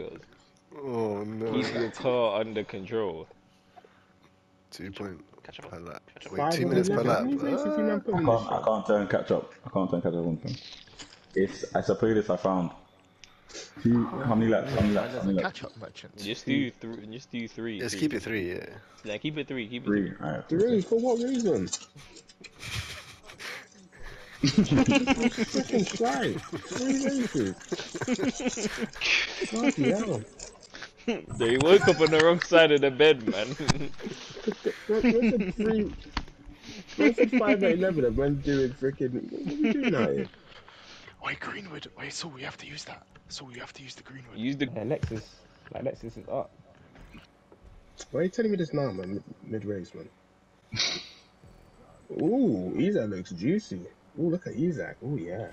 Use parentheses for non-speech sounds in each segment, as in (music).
obstacles. Oh no. Keep your car under control. Two point Catch up. per lap. Catch up. Wait, two minutes per lap. How many races you ah. man put I can't, I can't turn catch up. I can't turn catch up on thing. It's it's a playlist I found. Two, how many laps? How many laps? How many laps? Catch up merchant. Just do three. Just do three. Just keep it three, yeah. Yeah, keep it three. Keep it Three. three. Alright. Three, for what reason? (laughs) Fucking strike. Three races. Bloody hell. They woke up on the wrong side of the bed, man. Where- Where's the three? Where's the five at eleven of man doing freaking? What are you doing out here? Wait, Greenwood. Wait, so we have to use that. So we have to use the Greenwood. Use the Yeah, Lexus. Like Lexus is up. Why are you telling me this now, man? Mid race, man. Ooh, Isaac looks juicy. Ooh, look at Isaac. Ooh, yeah.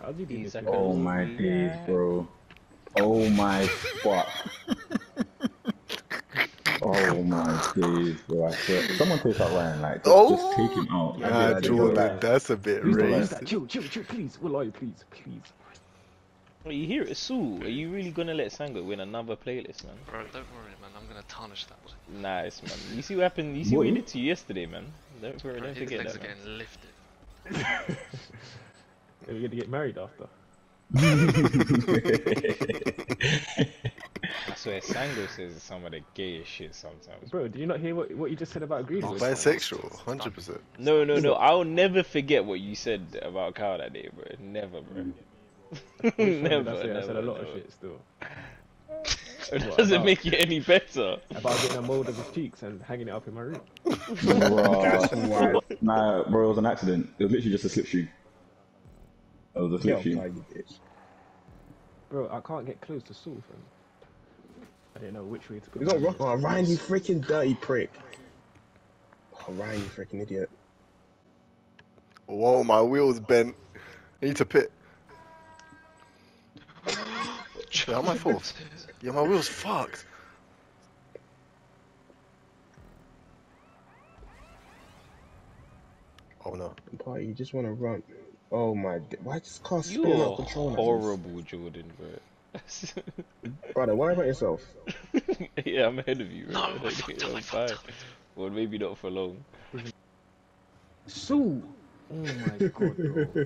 How'd you do this? Isaac. bro? Oh my days, bro. Oh my fuck. (laughs) Oh my days, bro. I swear. Someone take out Ryan, like, just, Oh! just take him out. Like, Nah, just take him Jordan, out. that's a bit Please don't racist. Chill, chill, chill, please. Will you, please, please. Wait, you hear it, Sue? Are you really gonna let Sango win another playlist, man? Bro, don't worry, man. I'm gonna tarnish that. one. Nice, man. You see what happened? You see what he did to you yesterday, man. Don't, worry, Bro, don't his forget legs that. are Man. getting lifted. Are we gonna get married after? I swear, Sango says some of the gayest shit sometimes. Bro, did you not hear what, what you just said about Greenwood? Bisexual, 100%. No, no, no. I'll never forget what you said about Kyle that day, bro. Never, bro. Which one did never, I, say? I said a never, lot of shit still. It (laughs) doesn't about? make it any better. About getting a mold of his cheeks and hanging it up in my room. Bro. Nah, bro, it was an accident. It was literally just a slipstream. It was a Yo, slipstream. like, you bitch. Bro, I can't get close to Saul, fam. I didn't know which way to go. We got rock. Oh, Ryan, you freaking dirty prick. Oh, Ryan, you freaking idiot. Whoa, my wheels bent. I need to pit. Yeah, my fault. Yeah, my wheels fucked. Oh no. Party, you just want to run. Oh my. d- Why this car You spinning out are of control? horrible, Jordan, bro. (laughs) Brother, why about yourself. (laughs) yeah, I'm ahead of you. Bro. No, I fucked up, I I'm fucked fine. up. Well, maybe not for long. Saul! Oh my god, bro.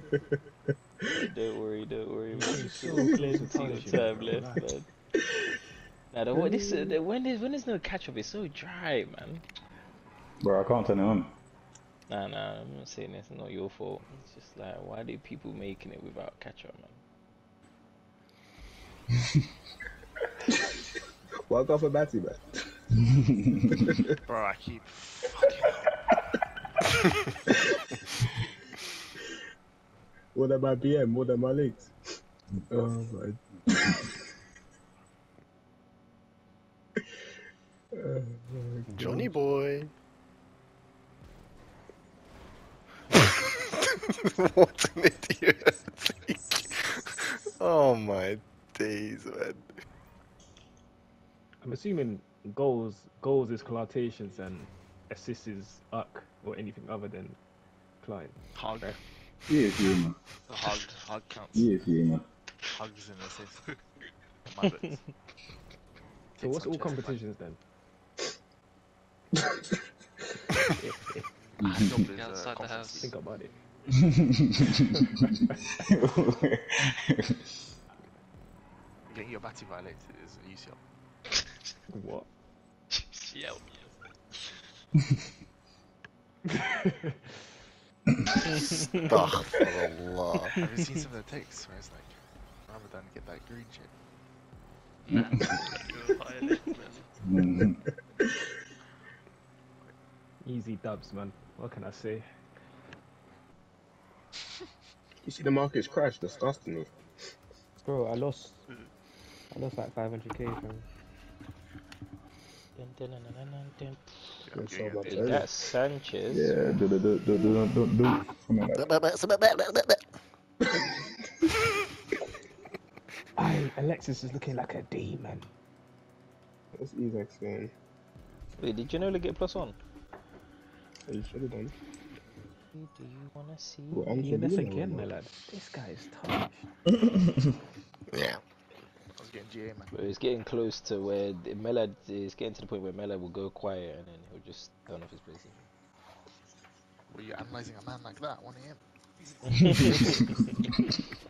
(laughs) (laughs) Don't worry, don't worry, man. You're so plenty close to of punishing, time bro, left, relax. man. Now, the, what, this, uh, the, when, there's, when there's no catch up, it's so dry, man. Bro, I can't turn it on. Nah, nah, I'm not saying it's not your fault. It's just like, why do people making it without catch up, man? Walk off a battery, man. (laughs) Bro, I keep fucking More than my BM, more than my legs. Oh my. (laughs) Oh, my Johnny boy. (laughs) what an idiot. (laughs) oh my days, man. I'm assuming goals goals is Clartations and assists is Uck or anything other than Klein. Hug. Yes, yeah, man. the hug. Hug counts. Yes, yeah, man. Hugs and (laughs) assists. So what's all some chest, competitions then? Job is, Get uh, outside the house. Think about it. (laughs) Getting your battery violated is an UCL. What? (laughs) Yeah. Astaghfirullah. Have you seen some of the takes where it's like, Ramadan, get that green shit? You're violent, man. Easy dubs, man. What can I say? You see the market's crashed, disgustingly. Bro, I lost. I lost like 500k from. Is that Sanchez? Yeah, do, do, do, do, do, do, do. Come on, like, (laughs) I Alexis is looking like a demon. What's Isaac's going? Wait, did you know to get plus one? Oh, you should have done. Do you wanna see? Well, Hear this again, my lad. This guy is tough. (laughs) Yeah. Was GA, man. But it's getting close to where the- Mela is getting to the point where Mela will go quiet and then he'll just turn off his PlayStation. Were you analysing a man like that, 1 a.m.? (laughs) (laughs)